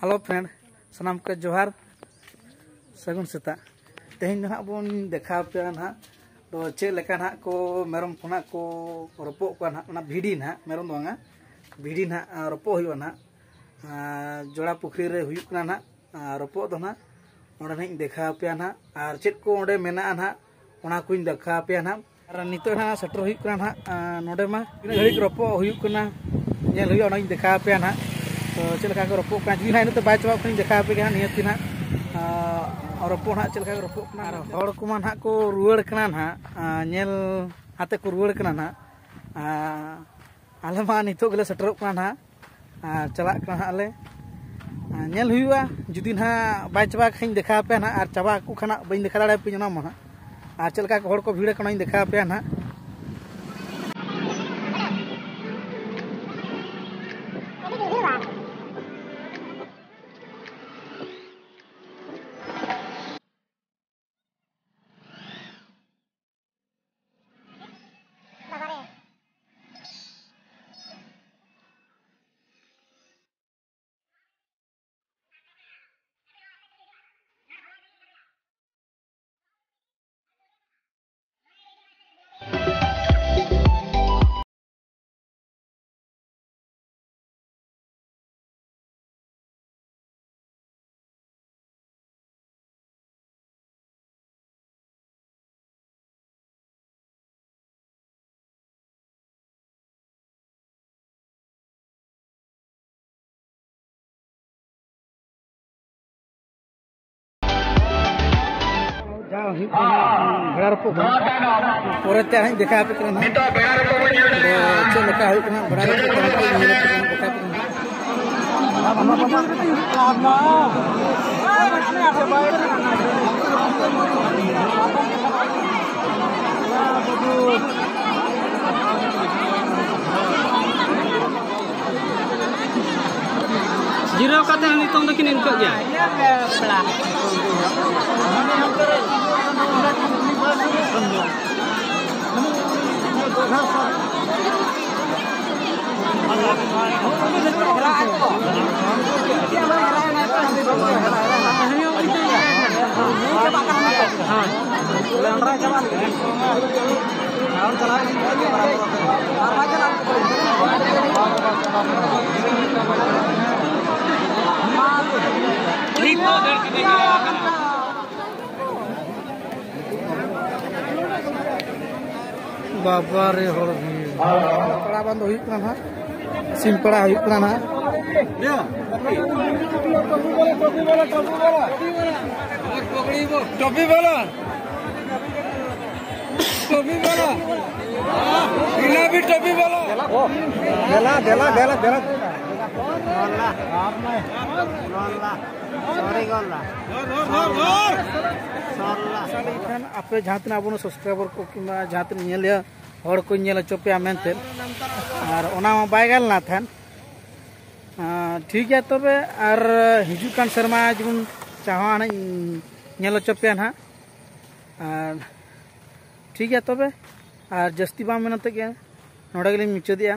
Hello friend सनाम के जोहार सगुन सेता तेहन ना बन देखा पे ना तो चेक लेका ना को मेरम को ना को रपो को ना भिडी ना मेरम दो ना भिडी ना रपो हुआ ना जोड़ा पुखरी रे हुई ना रपो दो ना ओंडे ना देखा पे ना और चेक को ओंडे मेना ना ओना कुछ देखा पे ना और नितो ना सेटर हुई ना नोडे मा घड़ी रपो हुई ना ñel huyo na. देखा पे ना तो चलका को रपो का जी ना तो बाय चवा खनि देखा पे ना नियति ना रपो ना चलका को रपो ना को मान को रुवड़ कना ना ñel हाते को रुवड़ कना ना आले मा नितो गले सेटर कना ना चला कना आले हुआ जुदी ना बाय चवा खनि देखा पे ना और चवा को खना बइन देखा दाड़े पे ना मा और चलका को हड़ को भीड़ कना देखा पे ना भेड़ा रोपो पोरे ते हई देखा पे करना तो चल लका हुई करना भेड़ा रोपो करना को ये करना बता Jiro kata nitong na kinin ko ya. बाबा रे हर पड़ा बंद हुई सिम पड़ा हुई करना ना टोपी वाला टोपी वाला बिना भी टोपी वाला देला देला देला देला खान आपे जहाँ तना अब सब्सक्राइबर को कि जहाँ तना नेल हड़ को चोपे मेनते और ठीक है तब और हिजू कान शर्मा जबन चाहवान चोपे ना ठीक है तबे और जस्ती बा मेनते नोड़े मुचादिया